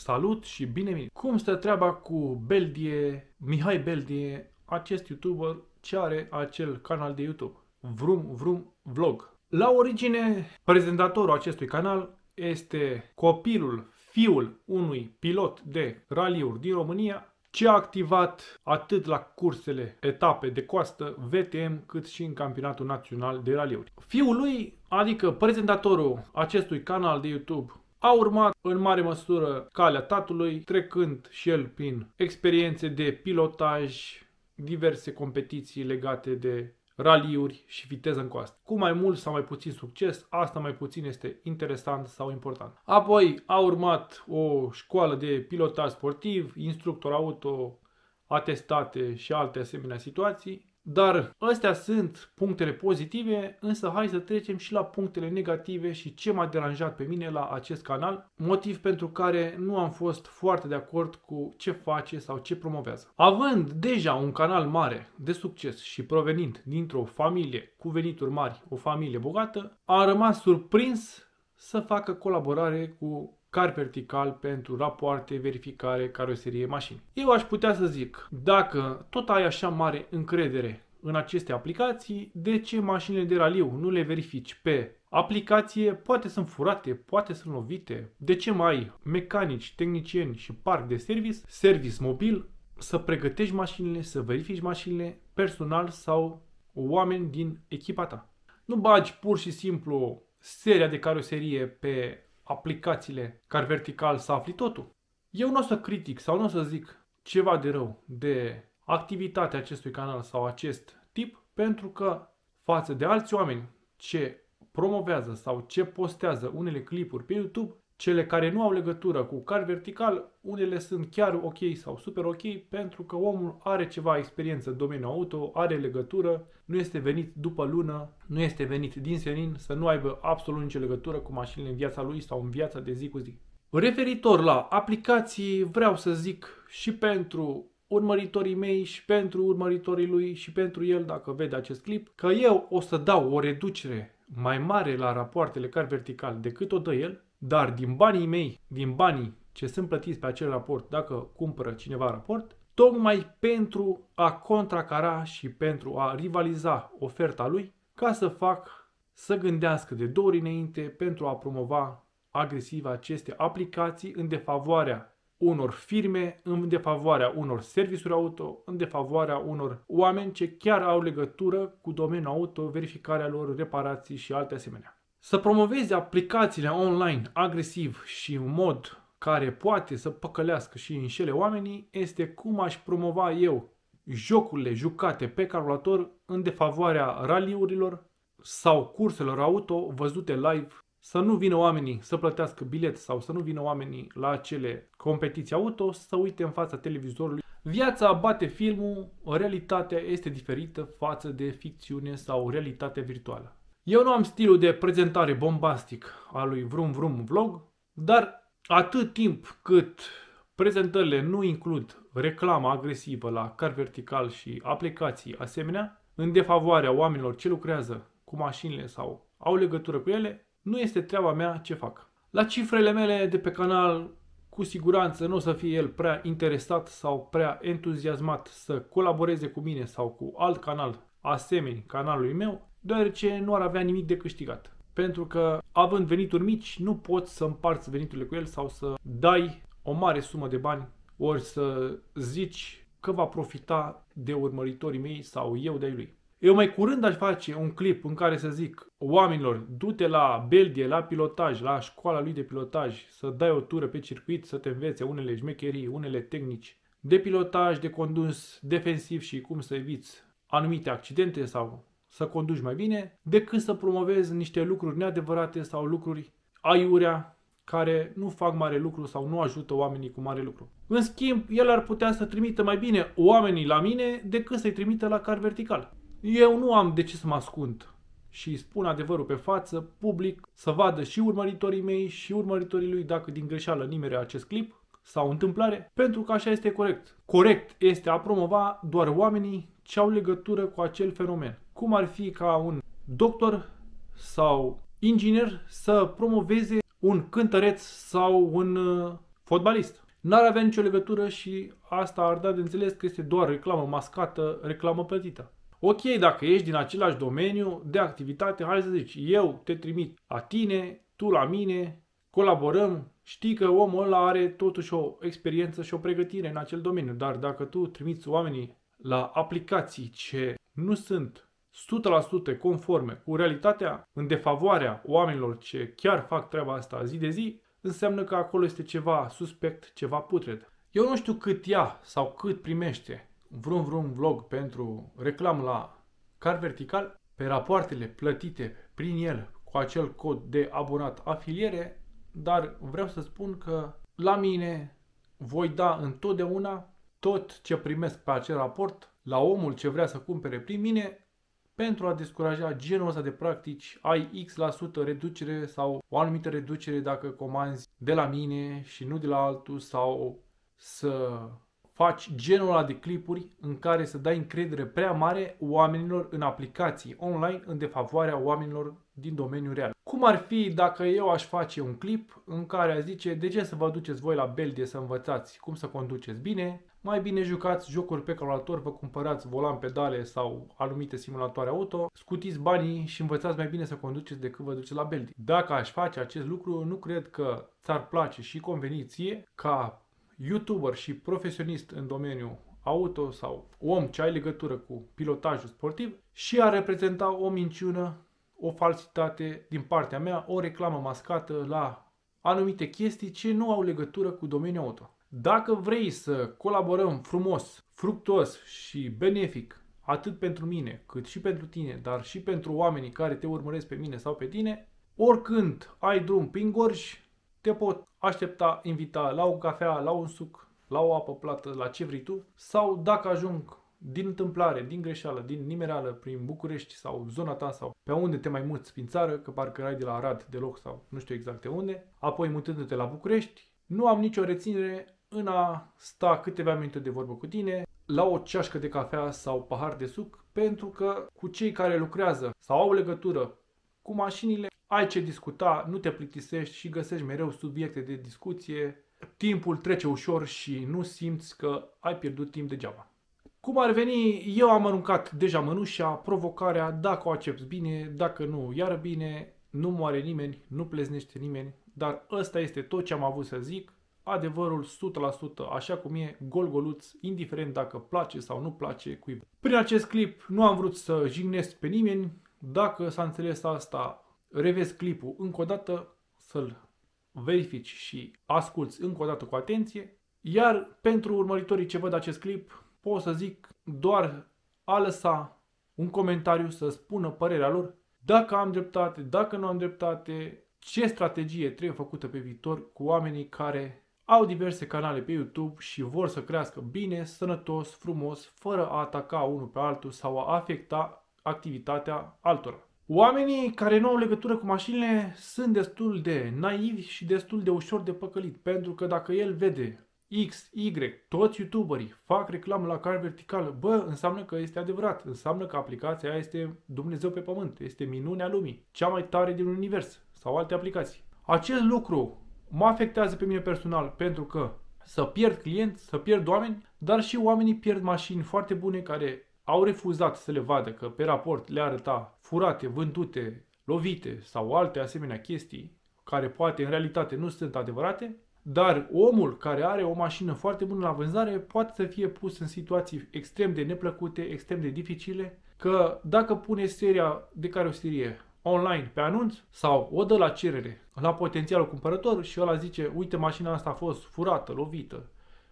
Salut și bine venit! Cum stă treaba cu Beldie, Mihai Beldie, acest YouTuber ce are acel canal de YouTube? Vrum Vrum Vlog. La origine, prezentatorul acestui canal este copilul, fiul unui pilot de raliuri din România, ce a activat atât la cursele etape de coastă VTM cât și în campionatul național de raliuri. Fiul lui, adică prezentatorul acestui canal de YouTube, a urmat în mare măsură calea tatălui, trecând și el prin experiențe de pilotaj, diverse competiții legate de raliuri și viteză în coastă. Cu mai mult sau mai puțin succes, asta mai puțin este interesant sau important. Apoi a urmat o școală de pilotaj sportiv, instructor auto, atestate și alte asemenea situații dar astea sunt punctele pozitive, însă hai să trecem și la punctele negative și ce m-a deranjat pe mine la acest canal, motiv pentru care nu am fost foarte de acord cu ce face sau ce promovează. Având deja un canal mare de succes și provenind dintr-o familie cu venituri mari, o familie bogată, am rămas surprins să facă colaborare cu car vertical pentru rapoarte, verificare, caroserie, mașini. Eu aș putea să zic, dacă tot ai așa mare încredere în aceste aplicații, de ce mașinile de raliu nu le verifici pe aplicație? Poate sunt furate, poate sunt lovite. De ce mai ai mecanici, tehnicieni și parc de service, service mobil, să pregătești mașinile, să verifici mașinile personal sau oameni din echipa ta? Nu bagi pur și simplu seria de caroserie pe aplicațiile car vertical să afli totul. Eu nu o să critic sau nu o să zic ceva de rău de activitatea acestui canal sau acest tip, pentru că față de alți oameni ce promovează sau ce postează unele clipuri pe YouTube, cele care nu au legătură cu car vertical, unele sunt chiar ok sau super ok pentru că omul are ceva experiență în domeniul auto, are legătură, nu este venit după lună, nu este venit din senin să nu aibă absolut nicio legătură cu mașinile în viața lui sau în viața de zi cu zi. Referitor la aplicații, vreau să zic și pentru urmăritorii mei și pentru urmăritorii lui și pentru el, dacă vede acest clip, că eu o să dau o reducere mai mare la rapoartele car vertical decât o dă el, dar din banii mei, din banii ce sunt plătiți pe acel raport, dacă cumpără cineva raport, tocmai pentru a contracara și pentru a rivaliza oferta lui, ca să fac să gândească de două ori înainte pentru a promova agresiv aceste aplicații în defavoarea unor firme, în defavoarea unor servisuri auto, în defavoarea unor oameni ce chiar au legătură cu domeniul auto, verificarea lor, reparații și alte asemenea. Să promovezi aplicațiile online agresiv și în mod care poate să păcălească și înșele oamenii este cum aș promova eu jocurile jucate pe calculator în defavoarea raliurilor sau curselor auto văzute live să nu vină oamenii să plătească bilet sau să nu vină oamenii la acele competiții auto, să uite în fața televizorului. Viața bate filmul, realitatea este diferită față de ficțiune sau realitatea virtuală. Eu nu am stilul de prezentare bombastic al lui Vrum Vrum Vlog, dar atât timp cât prezentările nu includ reclama agresivă la car vertical și aplicații asemenea, în defavoarea oamenilor ce lucrează cu mașinile sau au legătură cu ele, nu este treaba mea ce fac. La cifrele mele de pe canal, cu siguranță nu o să fie el prea interesat sau prea entuziasmat să colaboreze cu mine sau cu alt canal asemeni canalului meu, deoarece nu ar avea nimic de câștigat. Pentru că, având venituri mici, nu poți să împarți veniturile cu el sau să dai o mare sumă de bani, ori să zici că va profita de urmăritorii mei sau eu de lui. Eu mai curând aș face un clip în care să zic oamenilor, du-te la Beldie, la pilotaj, la școala lui de pilotaj, să dai o tură pe circuit, să te învețe unele șmecherii, unele tehnici de pilotaj, de condus defensiv și cum să eviți anumite accidente sau să conduci mai bine, decât să promovezi niște lucruri neadevărate sau lucruri aiurea care nu fac mare lucru sau nu ajută oamenii cu mare lucru. În schimb, el ar putea să trimită mai bine oamenii la mine decât să-i trimită la car vertical. Eu nu am de ce să mă ascund și spun adevărul pe față, public, să vadă și urmăritorii mei și urmăritorii lui dacă din greșeală nimere acest clip sau întâmplare, pentru că așa este corect. Corect este a promova doar oamenii ce au legătură cu acel fenomen. Cum ar fi ca un doctor sau inginer să promoveze un cântăreț sau un uh, fotbalist. N-ar avea nicio legătură și asta ar da de înțeles că este doar reclamă mascată, reclamă plătită. Ok, dacă ești din același domeniu de activitate, hai să zici, eu te trimit la tine, tu la mine, colaborăm, știi că omul ăla are totuși o experiență și o pregătire în acel domeniu, dar dacă tu trimiți oamenii la aplicații ce nu sunt 100% conforme cu realitatea în defavoarea oamenilor ce chiar fac treaba asta zi de zi, înseamnă că acolo este ceva suspect, ceva putred. Eu nu știu cât ia sau cât primește vreun vreun vlog pentru reclam la car vertical pe rapoartele plătite prin el cu acel cod de abonat afiliere, dar vreau să spun că la mine voi da întotdeauna tot ce primesc pe acel raport la omul ce vrea să cumpere prin mine pentru a descuraja genul ăsta de practici, ai X% la sută reducere sau o anumită reducere dacă comanzi de la mine și nu de la altul sau să faci genul ăla de clipuri în care să dai încredere prea mare oamenilor în aplicații online în defavoarea oamenilor din domeniul real. Cum ar fi dacă eu aș face un clip în care aș zice de ce să vă duceți voi la Beldie să învățați cum să conduceți bine, mai bine jucați jocuri pe calculator, vă cumpărați volan pedale sau anumite simulatoare auto, scutiți banii și învățați mai bine să conduceți decât vă duceți la Beldie. Dacă aș face acest lucru, nu cred că ți-ar place și conveni ție ca YouTuber și profesionist în domeniul auto sau om ce ai legătură cu pilotajul sportiv și a reprezenta o minciună, o falsitate din partea mea, o reclamă mascată la anumite chestii ce nu au legătură cu domeniul auto. Dacă vrei să colaborăm frumos, fructuos și benefic atât pentru mine cât și pentru tine, dar și pentru oamenii care te urmăresc pe mine sau pe tine, oricând ai drum prin gorj, te pot aștepta, invita la o cafea, la un suc, la o apă plată, la ce vrei tu, sau dacă ajung din întâmplare, din greșeală, din nimereală, prin București sau zona ta sau pe unde te mai muți prin țară, că parcă ai de la Arad deloc sau nu știu exact de unde, apoi mutându-te la București, nu am nicio reținere în a sta câteva minute de vorbă cu tine, la o ceașcă de cafea sau pahar de suc, pentru că cu cei care lucrează sau au legătură cu mașinile, ai ce discuta, nu te plictisești și găsești mereu subiecte de discuție, timpul trece ușor și nu simți că ai pierdut timp degeaba. Cum ar veni, eu am aruncat deja mănușa, provocarea, dacă o accepti bine, dacă nu, iar bine, nu moare nimeni, nu pleznește nimeni, dar ăsta este tot ce am avut să zic, adevărul 100%, așa cum e, gol-goluț, indiferent dacă place sau nu place cuiva. Prin acest clip nu am vrut să jignesc pe nimeni, dacă s-a înțeles asta, revezi clipul încă o dată, să-l verifici și asculți încă o dată cu atenție. Iar pentru urmăritorii ce văd acest clip, pot să zic doar a lăsa un comentariu să spună părerea lor, dacă am dreptate, dacă nu am dreptate, ce strategie trebuie făcută pe viitor cu oamenii care au diverse canale pe YouTube și vor să crească bine, sănătos, frumos, fără a ataca unul pe altul sau a afecta activitatea altora. Oamenii care nu au legătură cu mașinile sunt destul de naivi și destul de ușor de păcălit, pentru că dacă el vede X, Y, toți youtuberii fac reclamă la car verticală, bă, înseamnă că este adevărat, înseamnă că aplicația aia este Dumnezeu pe pământ, este minunea lumii, cea mai tare din univers sau alte aplicații. Acest lucru mă afectează pe mine personal pentru că să pierd clienți, să pierd oameni, dar și oamenii pierd mașini foarte bune care au refuzat să le vadă că pe raport le arăta furate, vândute, lovite sau alte asemenea chestii care poate în realitate nu sunt adevărate, dar omul care are o mașină foarte bună la vânzare poate să fie pus în situații extrem de neplăcute, extrem de dificile, că dacă pune seria de caroserie online pe anunț sau o dă la cerere la potențialul cumpărător și ăla zice, uite mașina asta a fost furată, lovită,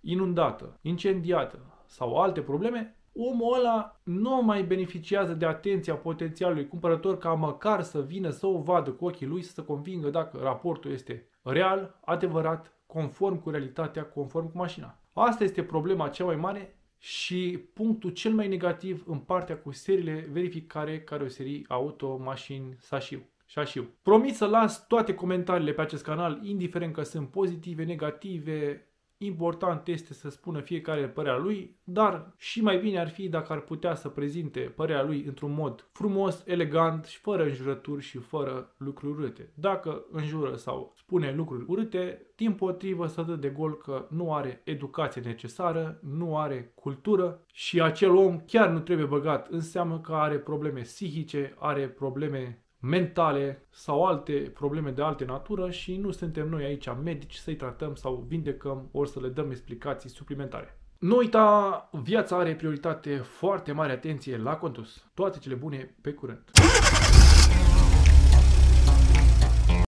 inundată, incendiată sau alte probleme, omul ăla nu mai beneficiază de atenția potențialului cumpărător ca măcar să vină să o vadă cu ochii lui, să se convingă dacă raportul este real, adevărat, conform cu realitatea, conform cu mașina. Asta este problema cea mai mare și punctul cel mai negativ în partea cu seriile verificare serie auto, mașini, sașiu. Șașiu. Promit să las toate comentariile pe acest canal, indiferent că sunt pozitive, negative, important este să spună fiecare părerea lui, dar și mai bine ar fi dacă ar putea să prezinte părerea lui într-un mod frumos, elegant și fără înjurături și fără lucruri urâte. Dacă înjură sau spune lucruri urâte, din potrivă să dă de gol că nu are educație necesară, nu are cultură și acel om chiar nu trebuie băgat. Înseamnă că are probleme psihice, are probleme mentale sau alte probleme de alte natură și nu suntem noi aici medici să-i tratăm sau vindecăm ori să le dăm explicații suplimentare. Nu uita, viața are prioritate foarte mare atenție la contus. Toate cele bune, pe curând!